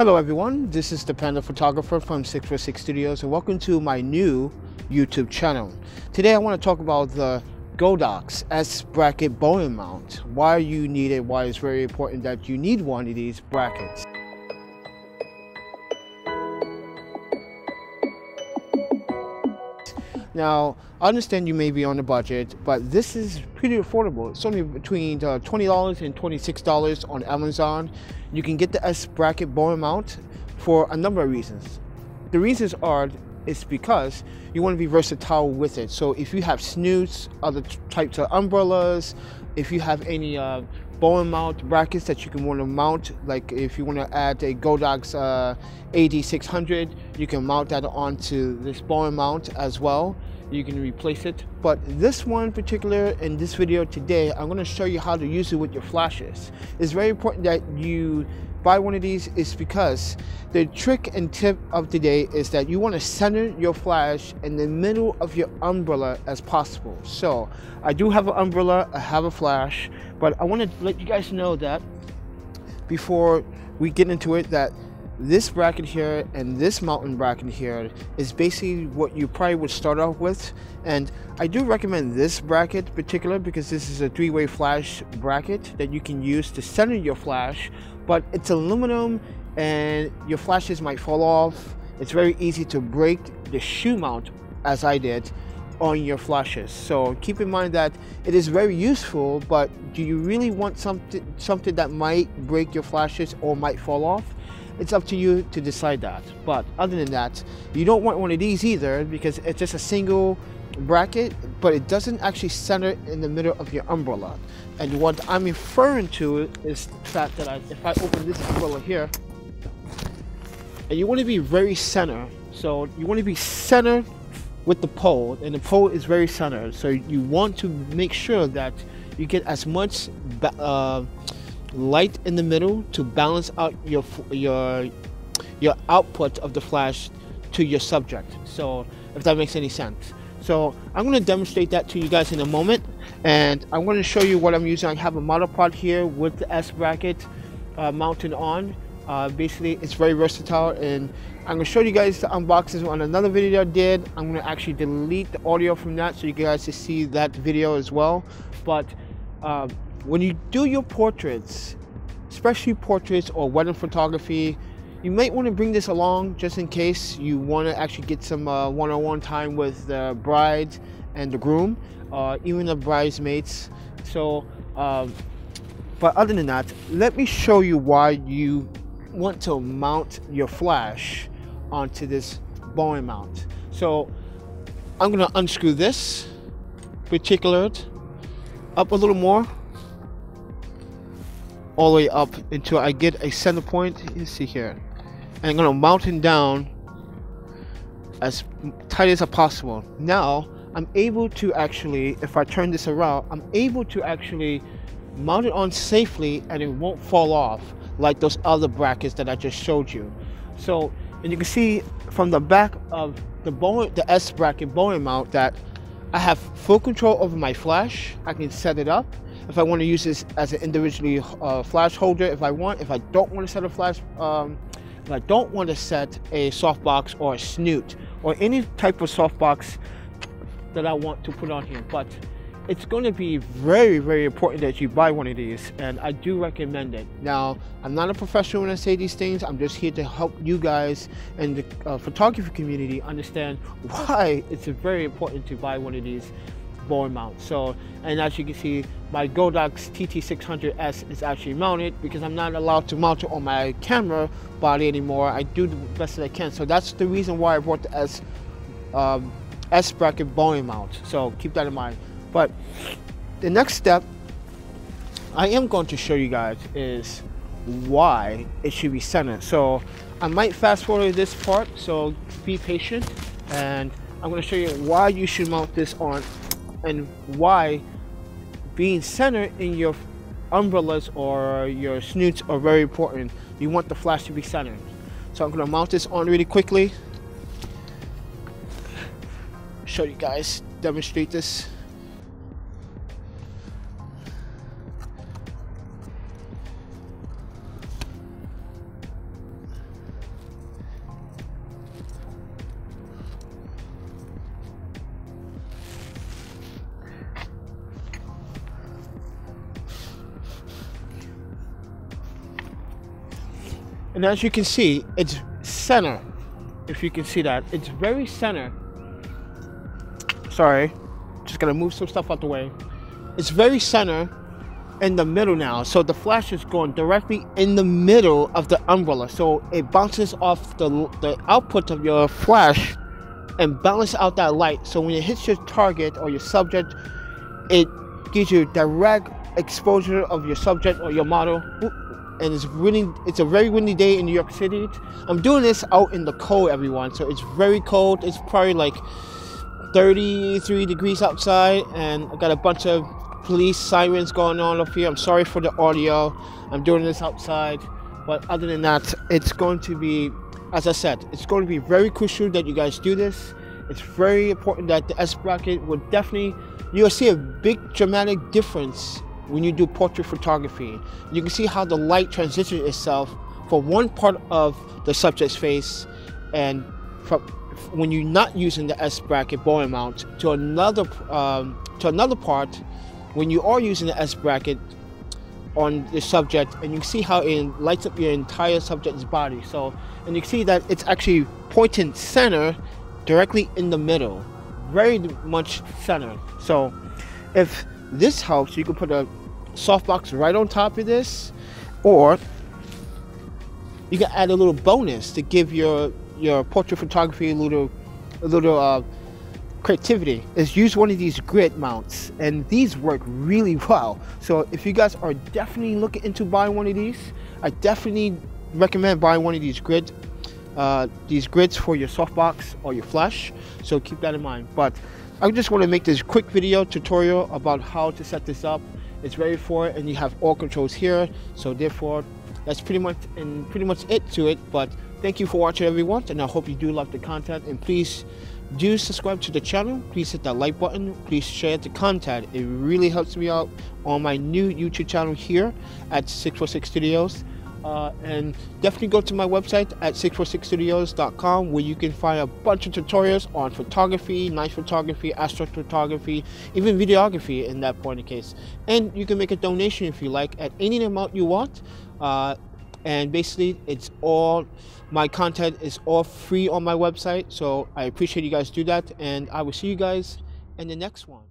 Hello everyone, this is the Panda Photographer from 646 Studios and welcome to my new YouTube channel. Today I want to talk about the Godox S bracket Bowens mount. Why you need it, why it's very important that you need one of these brackets. Now, I understand you may be on a budget, but this is pretty affordable. It's only between uh, $20 and $26 on Amazon. You can get the S bracket Bowens mount for a number of reasons. The reasons are it's because you want to be versatile with it. So if you have snoots, other types of umbrellas, if you have any uh, Bowens mount brackets that you can want to mount, like if you want to add a Godox uh, AD600, you can mount that onto this Bowens mount as well. You can replace it. But this one particular, in this video today, I'm going to show you how to use it with your flashes. It's very important that you buy one of these is because the trick and tip of today is that you want to center your flash in the middle of your umbrella as possible. So I do have an umbrella, I have a flash, but I want to let you guys know that before we get into it that this bracket here and this mountain bracket here is basically what you probably would start off with. And I do recommend this bracket particular because this is a three-way flash bracket that you can use to center your flash. But it's aluminum and your flashes might fall off. It's very easy to break the shoe mount as I did on your flashes so keep in mind that it is very useful but do you really want something something that might break your flashes or might fall off it's up to you to decide that. But other than that, you don't want one of these either because it's just a single bracket, but it doesn't actually center in the middle of your umbrella. And what I'm referring to is the fact that I, if I open this umbrella here, and you want to be very center. So you want to be centered with the pole, and the pole is very centered. So you want to make sure that you get as much uh, light in the middle to balance out your your your output of the flash to your subject. So if that makes any sense. So I'm going to demonstrate that to you guys in a moment and I'm going to show you what I'm using. I have a monopod here with the S bracket uh, mounted on uh, basically it's very versatile and I'm to show you guys the unboxing on another video I did I'm to actually delete the audio from that so you guys can see that video as well but uh, when you do your portraits, especially portraits or wedding photography, you might want to bring this along just in case you want to actually get some uh, one-on-one time with the bride and the groom, uh, even the bridesmaids. So, um, but other than that, let me show you why you want to mount your flash onto this Bowens mount. So, I'm gonna unscrew this particular up a little more all the way up until I get a center point. You see here. And I'm gonna mount it down as tight as possible. Now I'm able to actually, if I turn this around, I'm able to actually mount it on safely and it won't fall off like those other brackets that I just showed you. So, and you can see from the back of the Bowens, the S bracket Bowens mount that I have full control over my flash. I can set it up if I want to use this as an individually uh, flash holder if I want if I don't want to set a flash um, if I don't want to set a softbox or a snoot or any type of softbox that I want to put on here but it's going to be very very important that you buy one of these and I do recommend it now I'm not a professional when I say these things I'm just here to help you guys and the uh, photography community understand why it's very important to buy one of these Bowens mount. So, and as you can see, my Godox TT600S is actually mounted because I'm not allowed to mount it on my camera body anymore. I do the best that I can. So that's the reason why I brought the S, um, S bracket Bowens mount. So keep that in mind. But the next step I am going to show you guys is why it should be centered. So I might fast forward this part, so be patient and I'm going to show you why you should mount this on and why being centered in your umbrellas or your snoots are very important. You want the flash to be centered. So I'm going to mount this on really quickly. Show you guys, demonstrate this. And as you can see, it's center. If you can see that, it's very center. Sorry, just gonna move some stuff out the way. It's very center in the middle now. So the flash is going directly in the middle of the umbrella. So it bounces off the, the output of your flash and bounces out that light. So when it hits your target or your subject, it gives you direct exposure of your subject or your model. And it's really, it's a very windy day in New York City. I'm doing this out in the cold, everyone. So it's very cold. It's probably like 33 degrees outside, and I got a bunch of police sirens going on up here. I'm sorry for the audio. I'm doing this outside. But other than that, it's going to be, as I said, it's going to be very crucial that you guys do this. It's very important that the S bracket will definitely, you'll see a big dramatic difference when you do portrait photography. You can see how the light transitions itself from one part of the subject's face and from when you're not using the S bracket Bowen mount to another um, to another part when you are using the S bracket on the subject and you see how it lights up your entire subject's body so and you see that it's actually pointing center directly in the middle very much center so if this helps you can put a softbox right on top of this or you can add a little bonus to give your your portrait photography a little a little uh, creativity. Is use one of these grid mounts and these work really well. So if you guys are definitely looking into buying one of these i definitely recommend buying one of these grid uh, these grids for your softbox or your flash. So keep that in mind. But i just want to make this quick video tutorial about how to set this up it's ready for it and you have all controls here. So therefore that's pretty much and pretty much it to it. But thank you for watching everyone and i hope you do love the content. And please do subscribe to the channel. Please hit that like button. Please share the content. It really helps me out on my new youtube channel here at 646 studios uh, and definitely go to my website at 646studios.com where you can find a bunch of tutorials on photography, night photography, astrophotography, even videography in that point of case. And you can make a donation if you like at any amount you want. Uh, and basically it's all my content is all free on my website so i appreciate you guys do that and i will see you guys in the next one